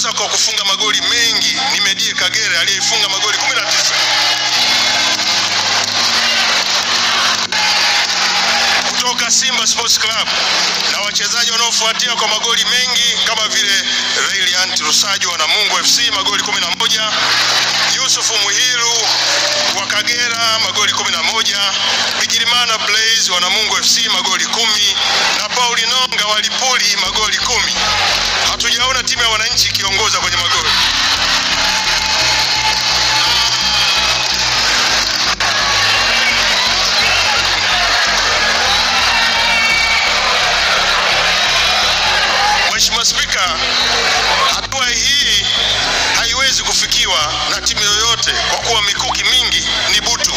Nimeongoza kwa kufunga magoli mengi, ni Medie Kagere aliyefunga magoli 19. Kutoka Simba Sports Club na wachezaji wanaofuatia kwa magoli mengi kama vile Reliant Rusajo na Mungu FC magoli 11, Yusuf Muhiru wa Kagera magoli 11, Bigirimana Blaze wa Namungo FC magoli kumi na Paul Nonga wa Lipuli magoli kumi. Hatujaona timu ya wananchi Mheshimiwa Spika, hatua hii haiwezi kufikiwa na timu yoyote kwa kuwa mikuki mingi ni butu.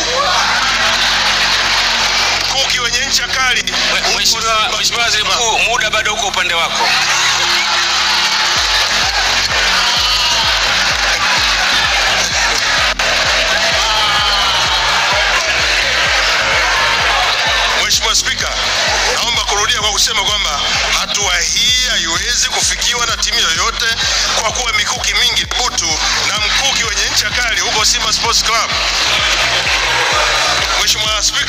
Mkuki wenye ncha kali. Mheshimiwa Waziri Mkuu, muda bado uko upande wako. Mheshimiwa Spika, naomba kurudia kwa kusema kwamba hatua hii haiwezi Sports Club. Mheshimiwa Spika,